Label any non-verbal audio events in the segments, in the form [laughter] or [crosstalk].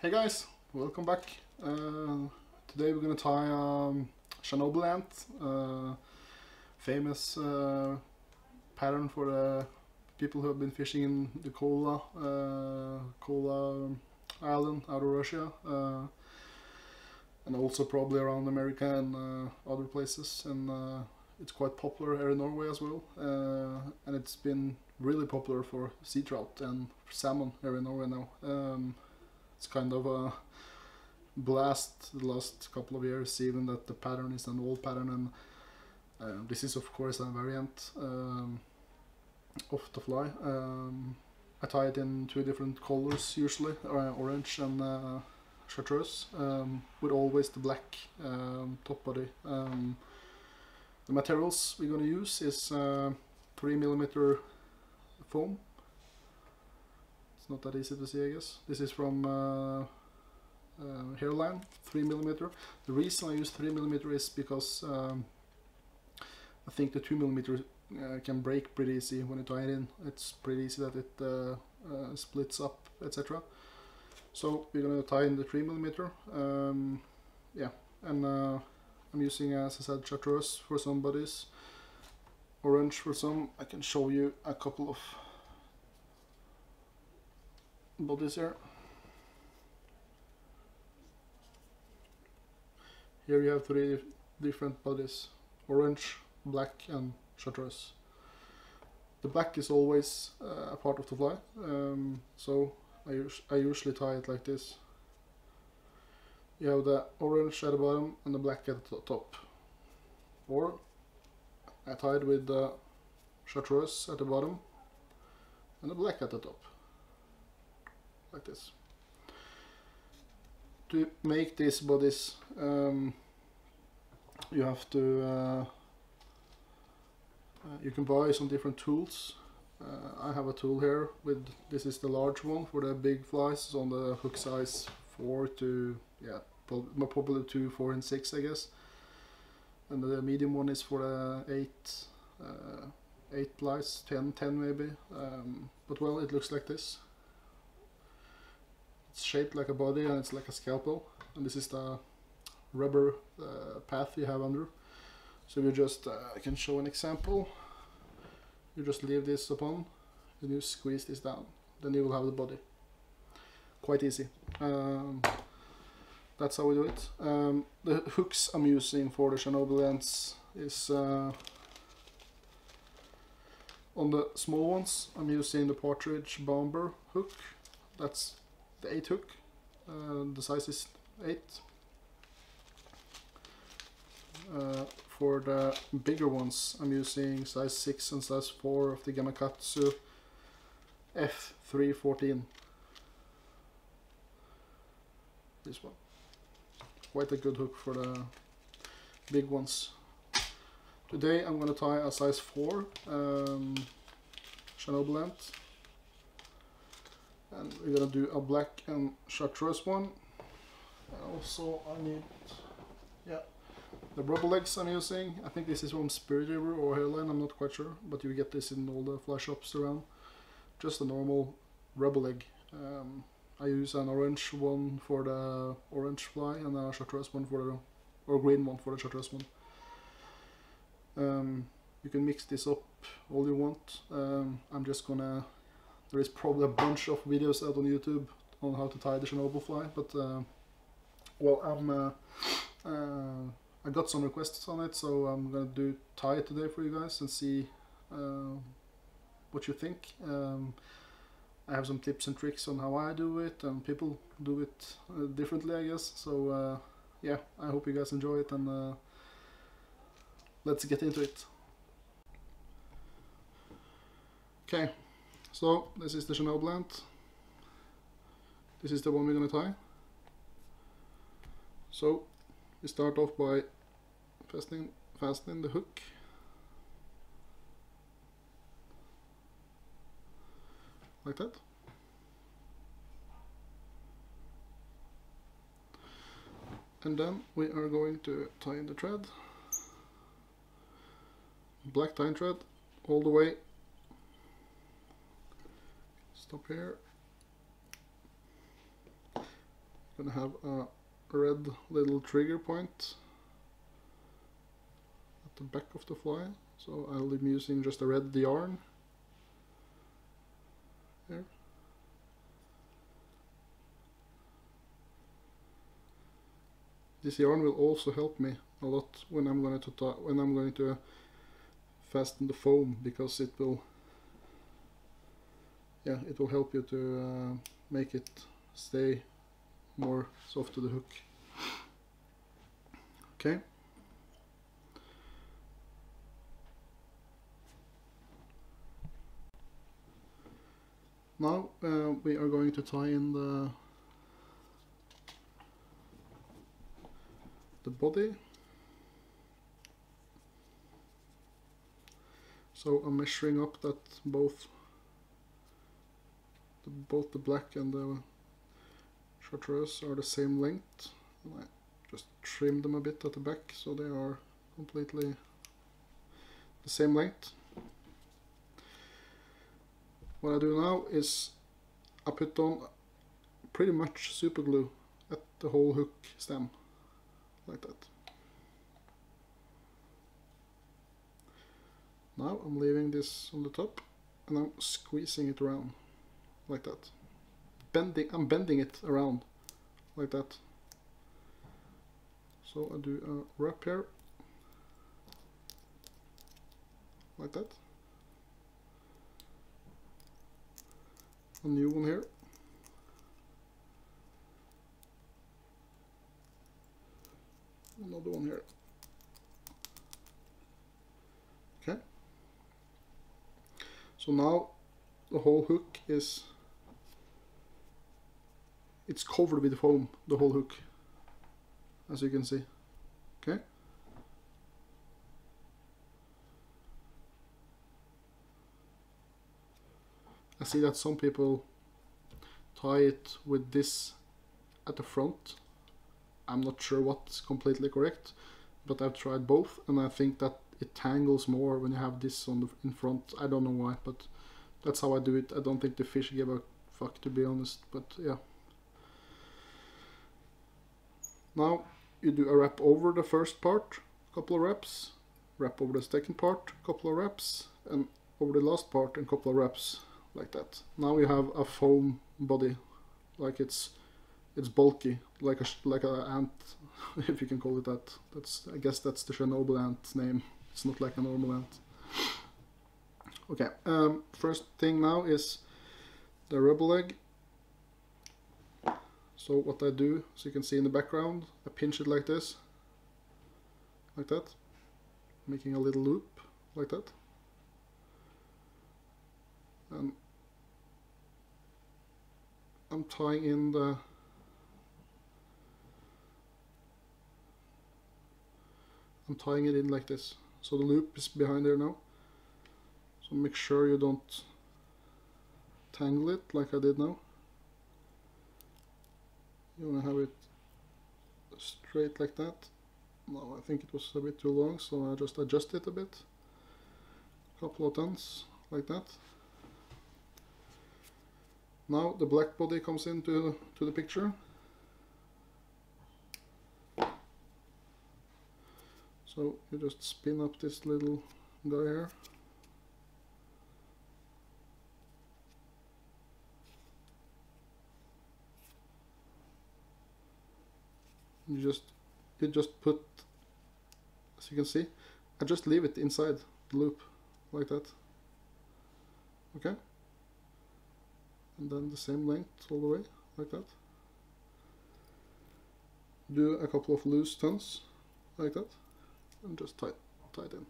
Hey guys, welcome back. Uh, today we're gonna tie um, Chernobyl ant, uh, famous uh, pattern for the people who have been fishing in the Kola, uh, Kola island out of Russia, uh, and also probably around America and uh, other places. And it's quite popular here in Norway as well. And it's been really popular for sea trout and salmon here in Norway now. Um, it's kind of a blast the last couple of years, even that the pattern is an old pattern, and uh, this is of course a variant um, of the fly. Um, I tie it in two different colors usually, uh, orange and uh, chartreuse, um, with always the black um, top body. Um, the materials we're gonna use is uh, three millimeter foam not that easy to see, I guess. This is from uh, uh, Hareline, 3 millimeter. The reason I use 3 millimeter is because um, I think the 2 millimeter uh, can break pretty easy when you tie it in. It's pretty easy that it uh, uh, splits up, etc. So we're gonna tie in the 3 millimeter. Um, yeah, and uh, I'm using, as I said, chartreuse for some bodies, orange for some. I can show you a couple of bodies here. Here you have three different bodies, orange, black and chartreuse. The black is always uh, a part of the fly, um, so I, us I usually tie it like this. You have the orange at the bottom and the black at the top. Or I tie it with the chartreuse at the bottom and the black at the top like this. To make these bodies, um, you have to. Uh, uh, you can buy some different tools. Uh, I have a tool here with this is the large one for the big flies on the hook size four to yeah probably two, four, and six I guess. And the medium one is for the eight, uh, eight flies, 10, 10 maybe. Um, but well, it looks like this it's shaped like a body and it's like a scalpel. And this is the rubber uh, path you have under. So you just uh, I can show an example. You just leave this upon and you squeeze this down. Then you will have the body. Quite easy. Um, that's how we do it. Um, the hooks I'm using for the Chernobyl ants is uh, on the small ones I'm using the Partridge Bomber hook. That's the 8 hook. Uh, the size is 8. Uh, for the bigger ones I'm using size 6 and size 4 of the Gamakatsu F314. This one. Quite a good hook for the big ones. Today I'm gonna tie a size 4 um, Chernobyl and we're gonna do a black and chartreuse one. And also I need yeah the rubber legs I'm using. I think this is from Spirit River or Hareline I'm not quite sure but you get this in all the fly shops around. Just a normal rubber leg. Um, I use an orange one for the orange fly and a chartreuse one for the or green one for the chartreuse one. Um, you can mix this up all you want. Um, I'm just gonna there is probably a bunch of videos out on YouTube on how to tie the Chernobyl fly, but uh, well, I'm uh, uh, I got some requests on it, so I'm gonna do tie it today for you guys and see uh, what you think. Um, I have some tips and tricks on how I do it, and people do it uh, differently, I guess. So uh, yeah, I hope you guys enjoy it, and let's get into it. Okay. So this is the Chernobyl ant. This is the one we're gonna tie. So we start off by fastening, fastening the hook. Like that. And then we are going to tie in the thread. Black tying thread all the way stop here I'm gonna have a red little trigger point at the back of the fly. So I'll be using just a red yarn here. This yarn will also help me a lot when I'm going to when I'm going to fasten the foam because it will yeah it will help you to uh, make it stay more soft to the hook. Okay. Now uh, we are going to tie in the the body. So I'm measuring up that both the, both the black and the chartreuse are the same length. And I just trim them a bit at the back so they are completely the same length. What I do now is I put on pretty much super glue at the whole hook stem like that. Now I'm leaving this on the top and I'm squeezing it around like that. Bending I'm bending it around like that. So I do a wrap here. Like that. A new one here. Another one here. Okay. So now the whole hook is it's covered with foam the whole hook as you can see. Okay? I see that some people tie it with this at the front. I'm not sure what's completely correct but I've tried both and I think that it tangles more when you have this on the in front. I don't know why but that's how I do it. I don't think the fish give a fuck to be honest but yeah now you do a wrap over the first part a couple of wraps wrap over the second part a couple of wraps and over the last part and couple of wraps like that. Now you have a foam body, like it's it's bulky, like a like a ant, [laughs] if you can call it that. That's I guess that's the Chernobyl ant name. It's not like a normal ant. Okay, um, first thing now is the rubber leg. So what I do, as you can see in the background, I pinch it like this, like that, making a little loop like that. And I'm tying in the I'm tying it in like this. So the loop is behind there now. So make sure you don't tangle it like I did now you want to have it straight like that no I think it was a bit too long so I just adjust it a bit A couple of tons like that now the black body comes into to the picture. So you just spin up this little guy here. You just you just put as you can see I just leave it inside the loop like that. Okay? And then the same length all the way like that. Do a couple of loose turns like that and just tie, tie it in.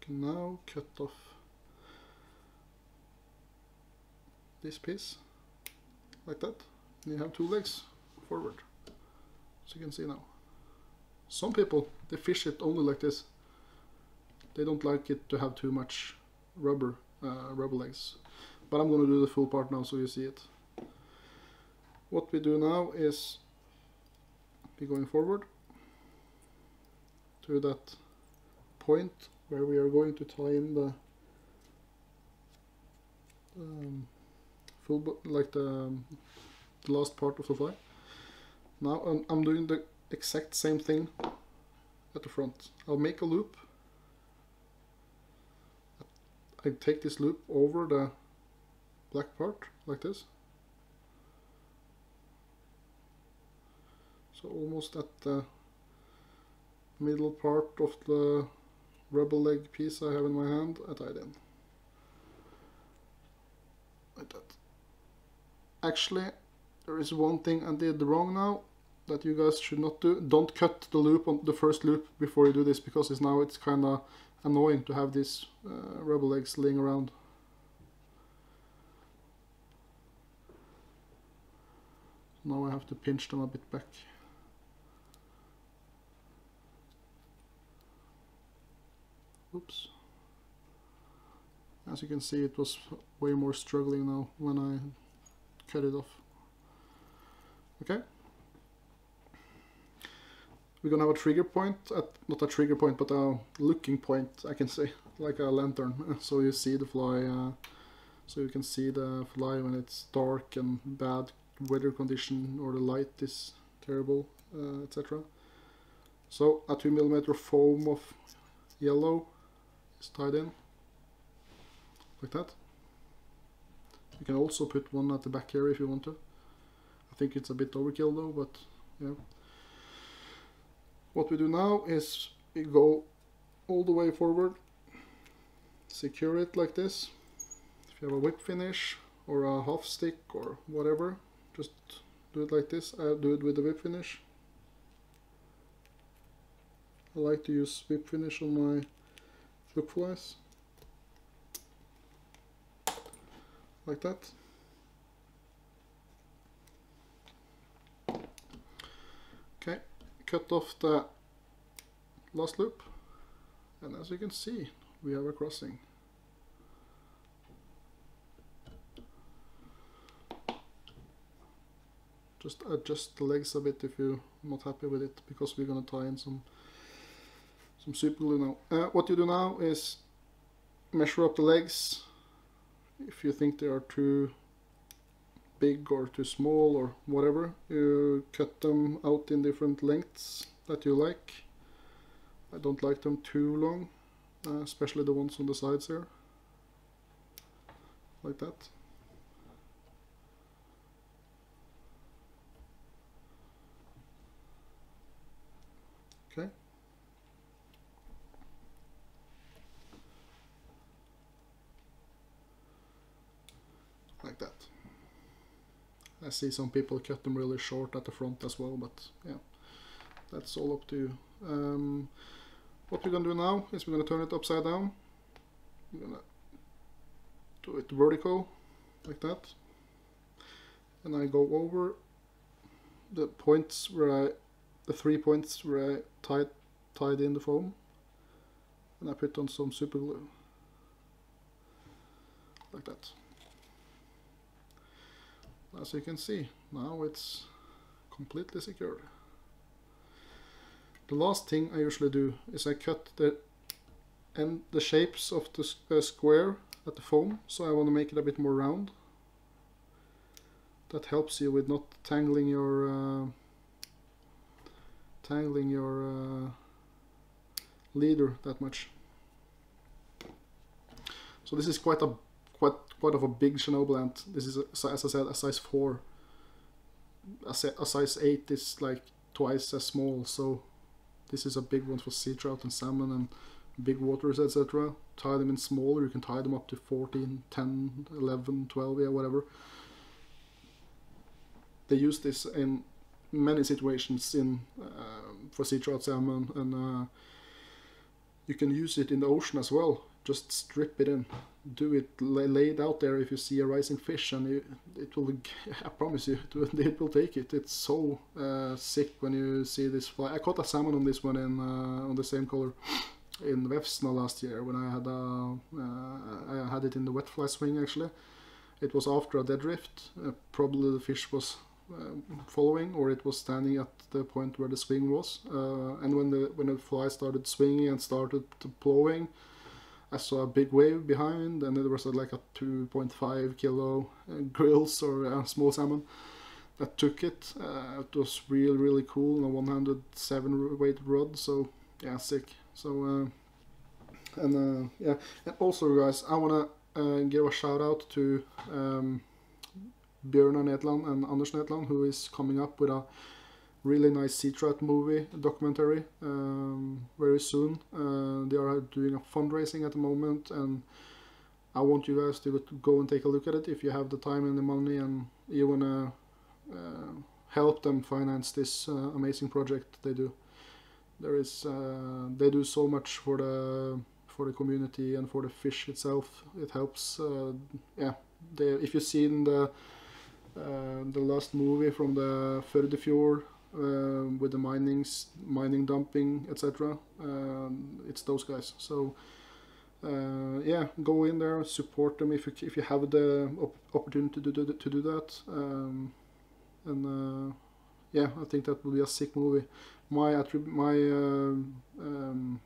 Can now cut off this piece like that you have two legs forward as you can see now some people they fish it only like this they don't like it to have too much rubber uh, rubber legs. But I'm going to do the full part now so you see it. What we do now is be going forward to that point where we are going to tie in the um, full like the, the last part of the fly. Now I'm, I'm doing the exact same thing at the front. I'll make a loop. I take this loop over the black part like this. So almost at the middle part of the rubber leg piece I have in my hand, I tied in. Like that. Actually, there is one thing I did wrong now that you guys should not do. Don't cut the loop on the first loop before you do this because it's now it's kind of annoying to have these uh, rubber legs laying around. Now I have to pinch them a bit back. Oops. As you can see it was way more struggling now when I cut it off. Okay. We're gonna have a trigger point, at, not a trigger point, but a looking point, I can say, like a lantern. [laughs] So you see the fly, uh, so you can see the fly when it's dark and bad weather condition or the light is terrible, uh, etc. So a 2 millimeter foam of yellow is tied in, like that. You can also put one at the back here if you want to. I think it's a bit overkill though, but yeah. What we do now is we go all the way forward, secure it like this. If you have a whip finish or a half hitch or whatever, just do it like this. I do it with the whip finish. I like to use whip finish on my fluke flies. Like that. Okay, cut off the last loop and as you can see we have a crossing. Just adjust the legs a bit if you're not happy with it because we're gonna tie in some some super glue now. Uh, what you do now is measure up the legs if you think they are too big or too small or whatever you cut them out in different lengths that you like. I don't like them too long uh, especially the ones on the sides here. Like that okay like that I see some people cut them really short at the front as well, but yeah, that's all up to you. Um, what we're gonna do now is we're gonna turn it upside down. We're gonna do it vertical, like that. And I go over the points where I, the three points where I tied, tied in the foam. And I put on some super glue. Like that as you can see now it's completely secured the last thing I usually do is I cut the and the shapes of the square at the foam so I want to make it a bit more round. That helps you with not tangling your uh, tangling your uh, leader that much. So this is quite a quite quite of a big Chernobyl ant. This is, a, as I said, a size 4. A, a, size 8 is like twice as small, so this is a big one for sea trout and salmon and big waters, etc. Tie them in smaller, you can tie them up to 14, 10, 11, 12, yeah, whatever. They use this in many situations in uh, for sea trout, salmon, and uh, you can use it in the ocean as well just strip it in do it lay, it out there if you see a rising fish and you, it will [laughs] i promise you [laughs] it will, take it. It's so uh, sick when you see this fly. I caught a salmon on this one in uh, on the same color [gasps] in Vefsna last year when i had a, uh, i had it in the wet fly swing actually. It was after a dead drift uh, probably the fish was uh, following or it was standing at the point where the swing was. Uh, and when the when the fly started swinging and started plowing I saw a big wave behind, and there was like a 2.5 kilo uh, grilse or a small salmon that took it. Uh, it was really really cool. A 107 weight rod, so yeah, sick. So uh, and uh, yeah, and also guys, I wanna uh, give a shout out to um, Bjørnar Netland and Anders Netland, who is coming up with a really nice sea trout movie documentary um, very soon. They are doing a fundraising at the moment, and I want you guys to go and take a look at it if you have the time and the money, and you wanna uh, help them finance this uh, amazing project they do. There is uh, they do so much for the for the community and for the fish itself. It helps. Uh, yeah, they, if you've seen the uh, the last movie from the Førdefjord with the minings, mining dumping, etc. Um, it's those guys. So uh, yeah, go in there, support them if you if you have the op- opportunity to do to do that. Um, and uh, yeah, I think that will be a sick movie. My attrib- my um, um,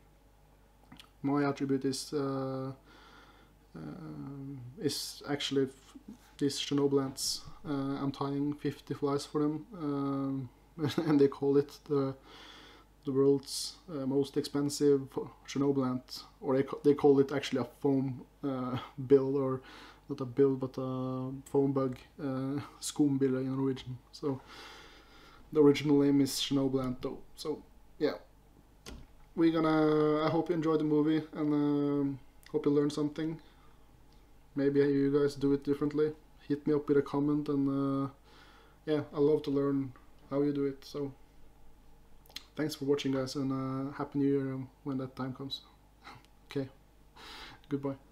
my attribute is uh, um, is actually these Chernobyl. Uh, I'm tying 50 flies for them, um, [laughs] and they call it the the world's uh, most expensive Chernobyl ant, or they, they call it actually a foam uh, [laughs] bill, or not a bill, but a foam bug, uh, [laughs] skumbille in Norwegian. So the original name is Chernobyl ant, though. So yeah, we're gonna. I hope you enjoyed the movie, and um, hope you learned something. Maybe you guys do it differently. Hit me up with a comment, and uh, yeah, I love to learn how you do it. So thanks for watching, guys, and uh, happy New Year um, when that time comes. [laughs] okay, goodbye.